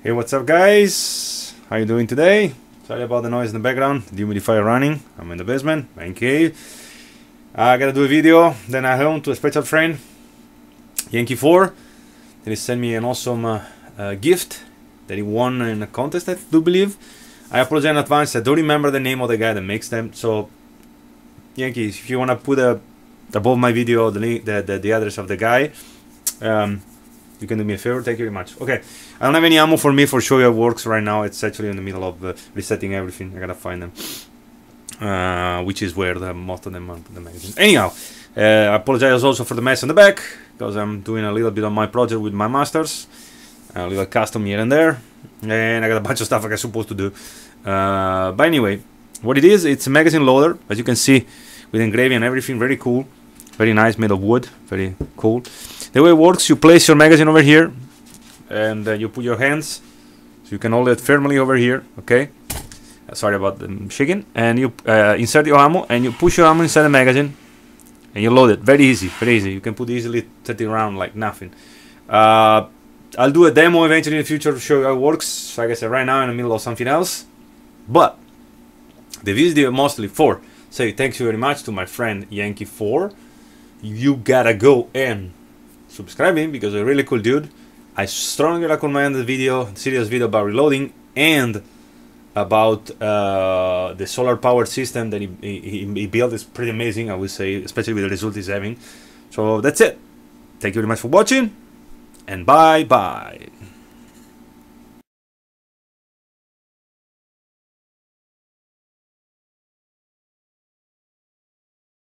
Hey, what's up guys? How you doing today? Sorry about the noise in the background. The humidifier running. I'm in the basement, man cave. I gotta do a video. Then I home to a special friend, Yankey 4. Then he sent me an awesome uh, uh, gift that he won in a contest, I do believe. I apologize in advance. I don't remember the name of the guy that makes them. So, Yankey, if you wanna put a above my video the link, the, the, the address of the guy, um, you can do me a favor thank you very much. Okay i don't have any ammo for me for Showa works right now. It's actually in the middle of uh, resetting everything. I gotta find them. Uh, which is where the most of them are the magazine. Anyhow uh, i apologize also for the mess in the back because i'm doing a little bit of my project with my masters. A little custom here and there and i got a bunch of stuff like i'm supposed to do. Uh, but anyway what it is it's a magazine loader as you can see with engraving and everything very cool. Very nice made of wood very cool the way it works, you place your magazine over here, and uh, you put your hands, so you can hold it firmly over here, okay? Uh, sorry about the shaking. And you uh, insert your ammo, and you push your ammo inside the magazine, and you load it. Very easy, very easy. You can put easily 30 round like nothing. Uh, I'll do a demo eventually in the future to show you how it works. Like I said, right now in the middle of something else. But the video mostly for say thank you very much to my friend Yankey4. You gotta go and subscribing because a really cool dude. I strongly recommend the video, serious video about reloading and about uh, the solar powered system that he, he, he, built is pretty amazing, I would say, especially with the result he's having. So that's it. Thank you very much for watching, and bye bye.